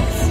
Thanks.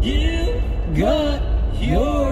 You got your